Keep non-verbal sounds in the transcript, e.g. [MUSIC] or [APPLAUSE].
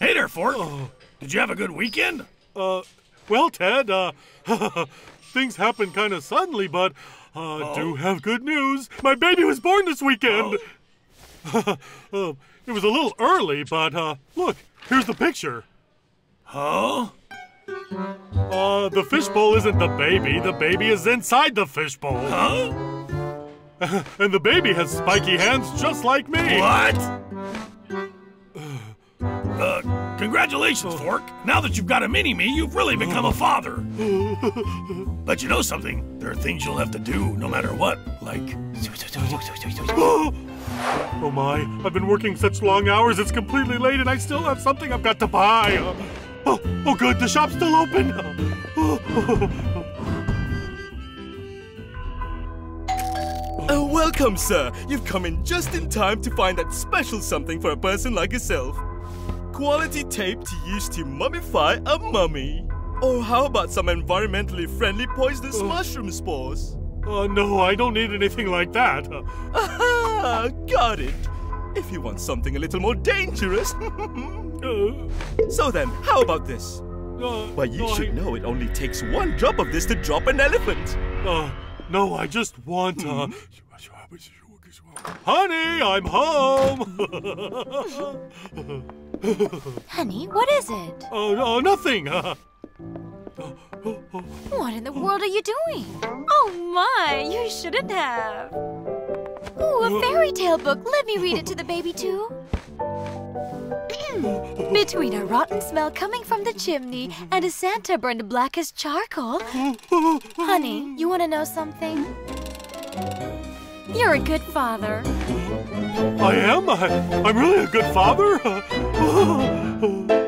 Hey there, Fork. Did you have a good weekend? Uh, well, Ted, uh, [LAUGHS] things happened kind of suddenly, but uh, do have good news. My baby was born this weekend. [LAUGHS] uh, it was a little early, but uh, look, here's the picture. Huh? Uh, the fishbowl isn't the baby. The baby is inside the fishbowl. Huh? [LAUGHS] and the baby has spiky hands just like me. What? [SIGHS] Uh, congratulations, Fork. Now that you've got a mini-me, you've really become a father. [LAUGHS] But you know something? There are things you'll have to do no matter what, like... [GASPS] Oh my, I've been working such long hours, it's completely late and I still have something I've got to buy. [GASPS] Oh, oh good, the shop's still open. [LAUGHS] Oh, welcome, sir. You've come in just in time to find that special something for a person like yourself. Quality tape to use to mummify a mummy. Or how about some environmentally friendly poisonous mushroom spores? Uh, no, I don't need anything like that. Uh, Aha! Got it. If you want something a little more dangerous. [LAUGHS] so then, how about this? uh, Well, you no, should I- know it only takes one drop of this to drop an elephant. Uh, no, I just want. Uh, Honey, I'm home. [LAUGHS] [LAUGHS] Honey, what is it? oh, no, nothing. Uh, [LAUGHS] What in the world are you doing? Oh my, you shouldn't have. Ooh, a fairy tale book. Let me read it to the baby too. [LAUGHS] Between a rotten smell coming from the chimney and a Santa burned black as charcoal. Honey, you want to know something? You're a good father. I am. I, I'm really a good father. [LAUGHS]